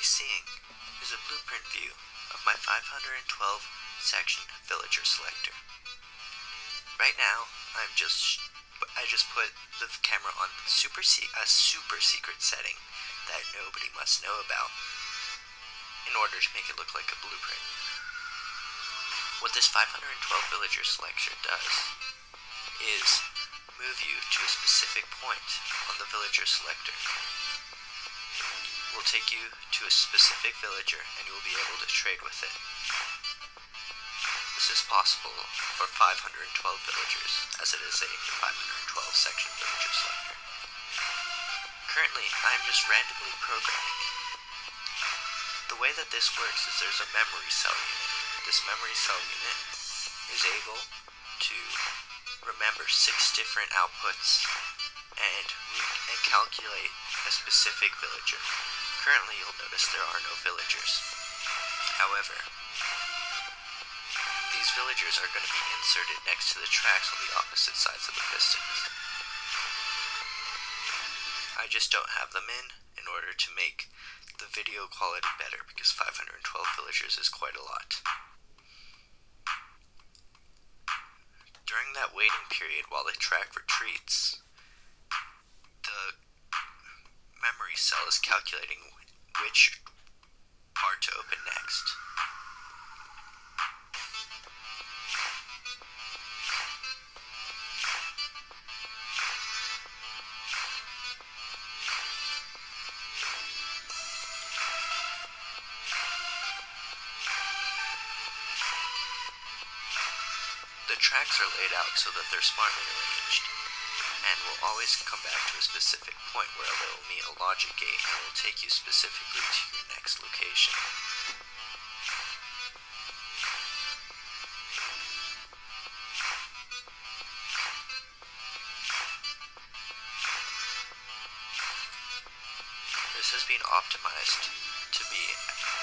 currently seeing is a blueprint view of my 512 section villager selector. Right now, I'm just I just put the camera on super a super secret setting that nobody must know about in order to make it look like a blueprint. What this 512 villager selector does is move you to a specific point on the villager selector. Will take you to a specific villager and you will be able to trade with it. This is possible for 512 villagers, as it is a 512 section villager selector. Currently, I am just randomly programming it. The way that this works is there's a memory cell unit. This memory cell unit is able to remember six different outputs and, and calculate a specific villager. Currently, you'll notice there are no villagers. However, these villagers are going to be inserted next to the tracks on the opposite sides of the pistons. I just don't have them in in order to make the video quality better because 512 villagers is quite a lot. During that waiting period while the track retreats, the memory cell is calculating which part to open next. The tracks are laid out so that they're smartly arranged, and will always come back to a specific point where they will meet a logic gate and will take you specifically to your next location. This has been optimized to be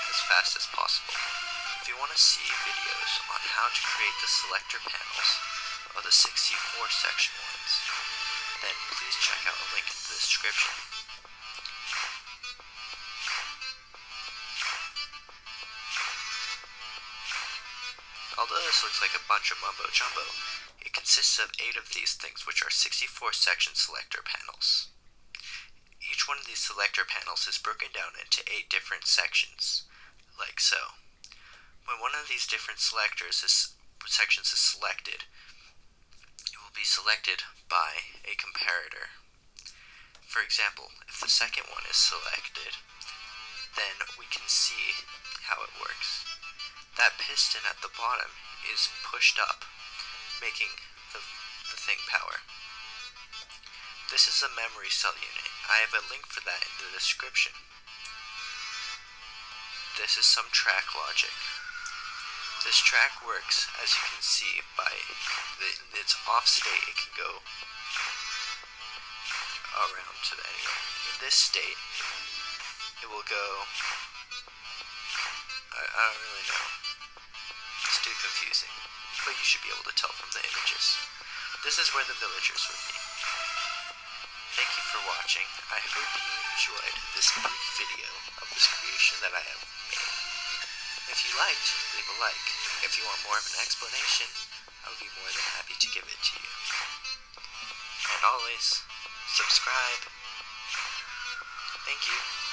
as fast as possible. If you want to see videos on how to create the selector panels of the 64 section ones, then please check out a link in the description. Although this looks like a bunch of mumbo jumbo, it consists of 8 of these things which are 64 section selector panels. Each one of these selector panels is broken down into 8 different sections, like so. When one of these different selectors is, sections is selected, selected by a comparator. For example, if the second one is selected, then we can see how it works. That piston at the bottom is pushed up, making the, the thing power. This is a memory cell unit. I have a link for that in the description. This is some track logic. This track works, as you can see, by the, its off state, it can go around to the anywhere. In this state, it will go, I, I don't really know, it's too confusing, but you should be able to tell from the images. This is where the villagers would be. Thank you for watching. I hope you enjoyed this brief video of this creation that I have if you liked, leave a like. If you want more of an explanation, I would be more than happy to give it to you. And always, subscribe. Thank you.